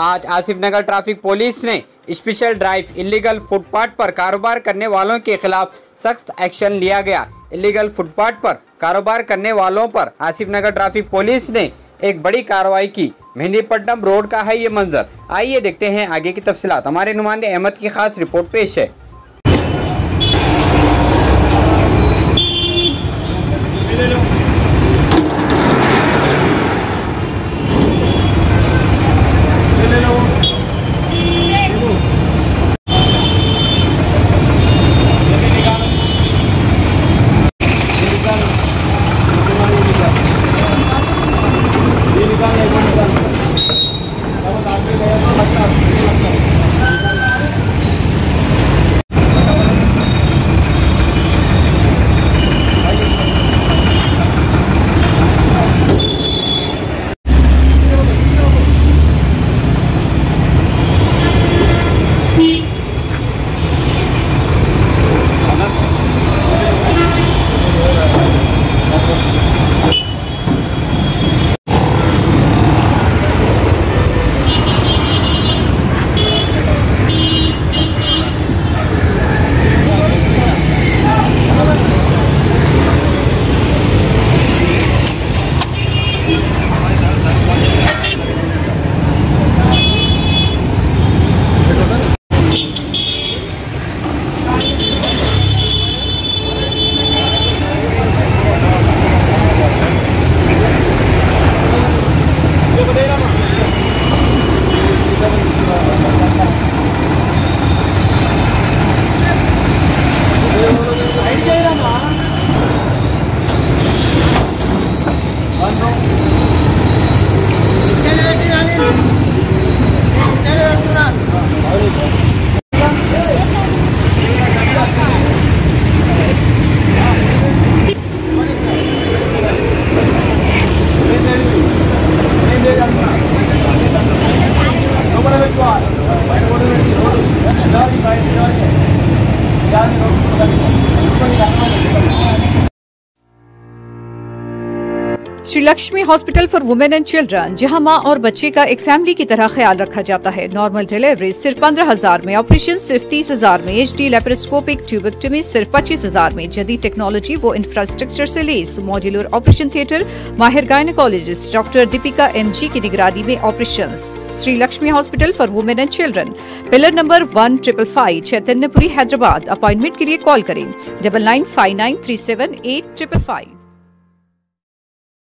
आज Asif Nagar traffic police ने special drive illegal footpath पर कारोबार करने वालों के खिलाफ सख्त एक्शन लिया गया। इलीगल फुटपाथ पर कारोबार करने वालों पर आसिफ नगर ट्रैफ़िक पुलिस ने एक बड़ी कार्रवाई की। मेहंदीपट्टनम रोड का है ये मंजर। आइए देखते हैं आगे की तफसीत हमारे नुमाइंदे अहमद की खास रिपोर्ट पेश है। Thank you. Shri Lakshmi hospital for women and children, जहाँ माँ और बच्चे का एक फैमिली की तरह ख्याल रखा जाता है। नॉर्मल डिलीवरी सिर्फ़ पंद्रह हज़ार में, ऑपरेशन सिर्फ़ तीस हज़ार में एच डी लेप्रोस्कोपिक ट्यूबेक्टमी सिर्फ़ पच्चीस हज़ार में। जदीद टेक्नोलॉजी वो इंफ्रास्ट्रक्चर से लेस मॉड्यूलर ऑपरेशन थिएटर माहिर gynaecologist doctor Deepika M G की निगरानी में operation Shri Lakshmi hospital for women and children pillar number one triple five Chaitanyapuri, Hyderabad. Appointment के लिए कॉल करें double nine five nine three seven eight triple five